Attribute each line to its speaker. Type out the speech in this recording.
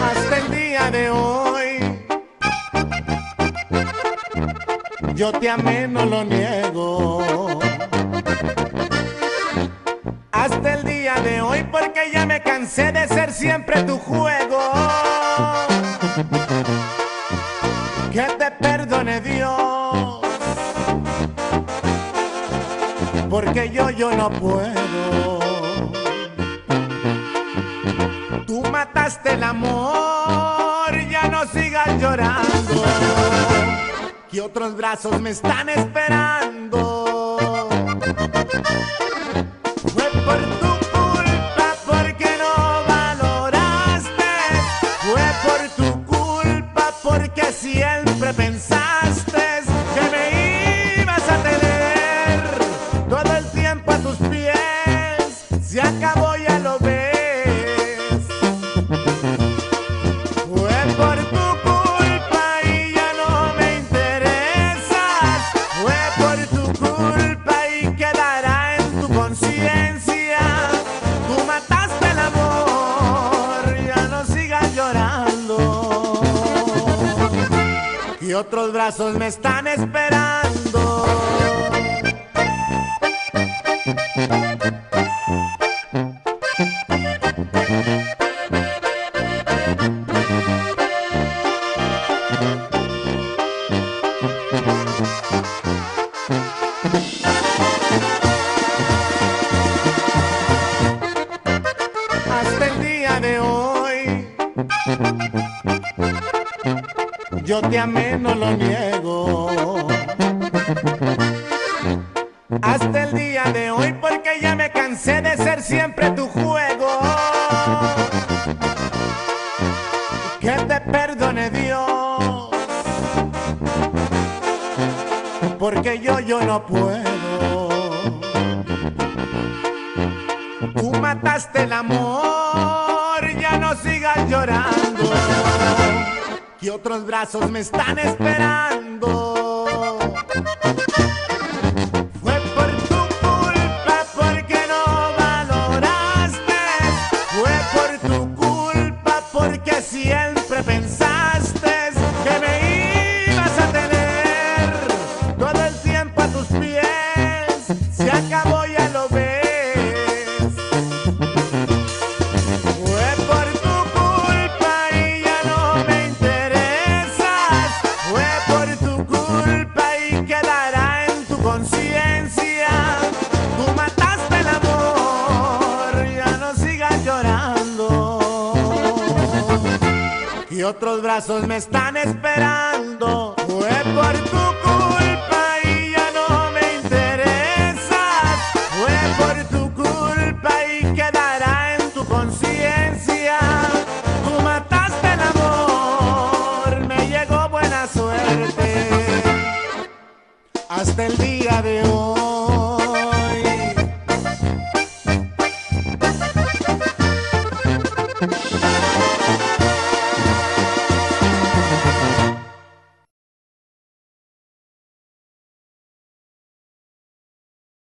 Speaker 1: Hasta el día de hoy, yo te amé, no lo niego. Hasta el día de hoy, porque ya me cansé de ser siempre tu juego. Que te perdone Dios, porque yo, yo no puedo. Tú mataste el amor, ya no sigas llorando. Que otros brazos me están esperando. Y otros brazos me están esperando. hasta el día de hoy. Yo te amé, no lo niego. Hasta el día de hoy, porque ya me cansé de ser siempre tu juego. Que te perdone Dios, porque yo, yo no puedo. Tú mataste el Que otros brazos me están esperando. Fue por tu culpa porque no valoraste. Fue por tu culpa porque siempre pensaste que me ibas a tener todo el tiempo a tus pies. Se acabó, Y otros brazos me están esperando. Fue por tu culpa y ya no me interesas. Fue por tu culpa y quedará en tu conciencia. Tú mataste el amor, me llegó buena suerte. Hasta el día.